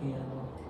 天咯、啊。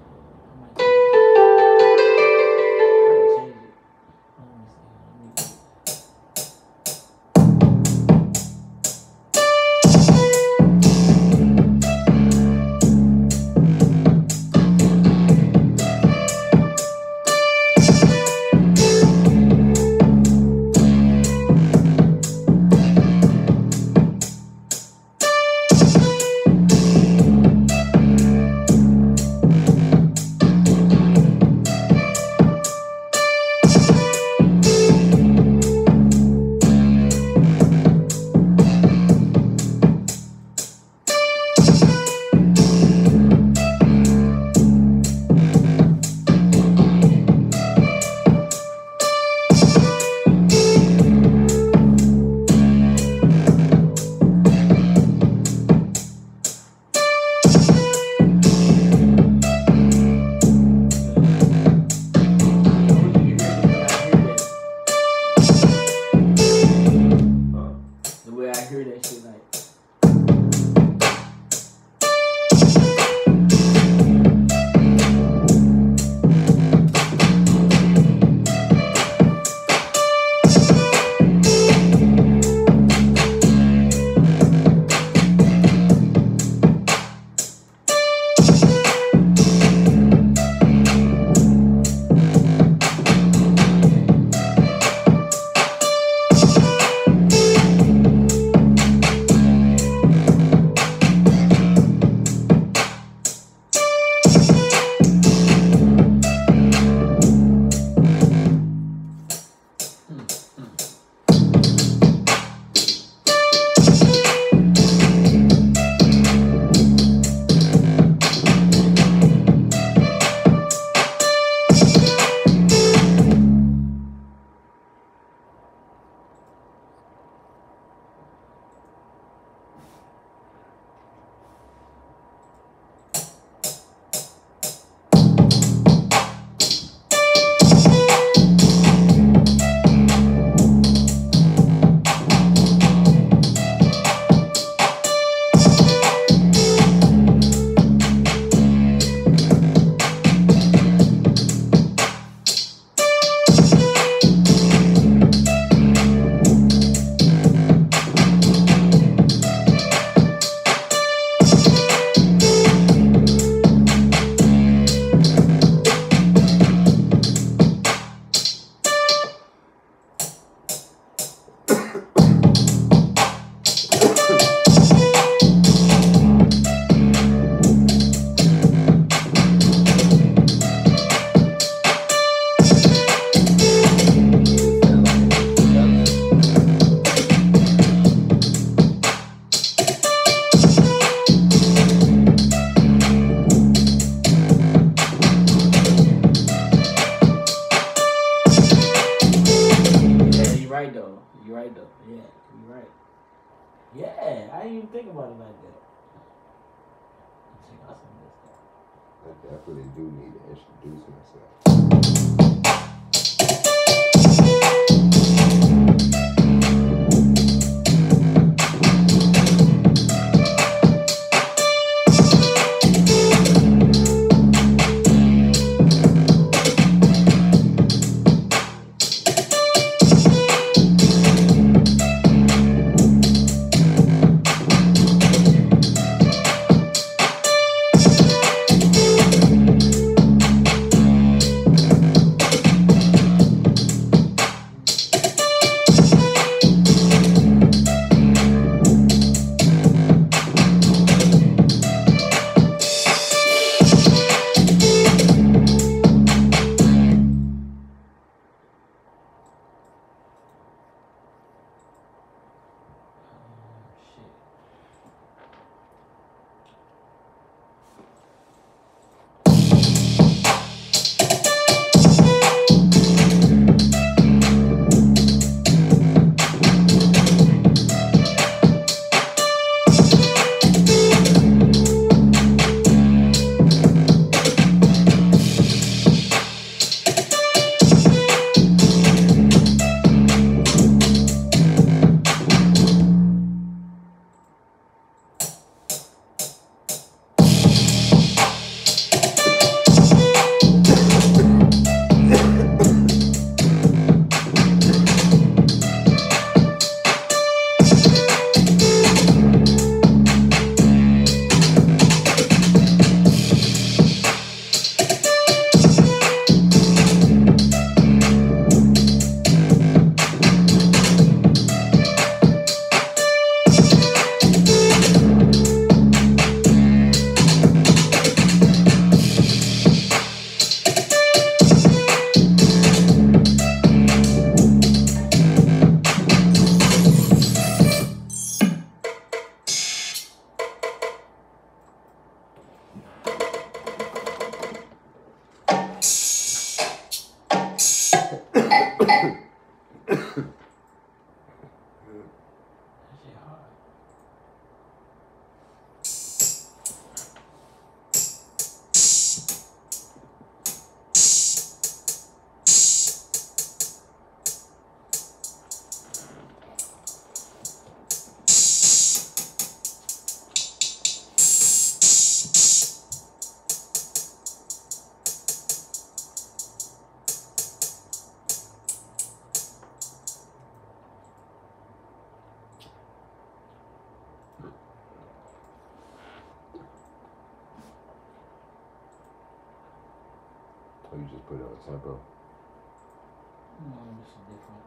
No, this is different.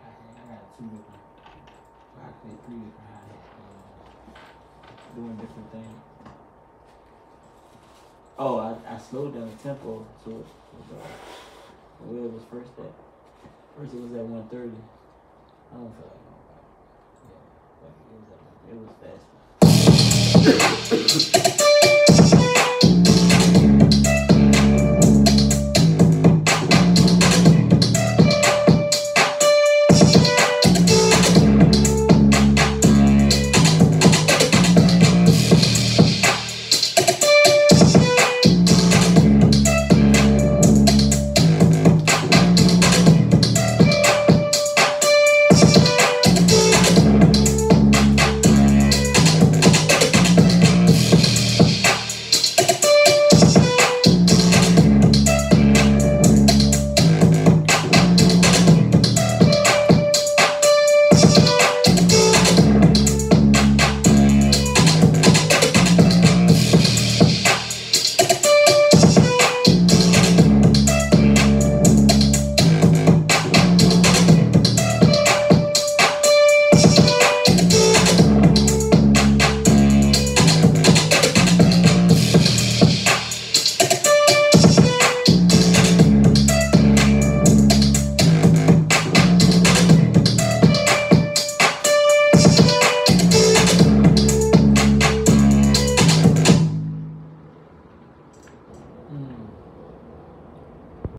I, got two different. Three different hi. Uh, doing different things. Oh, I, I slowed down the tempo to it. Uh, where it was first at. First it was at 130. I don't feel like going back. Yeah, but it was at, it was fast.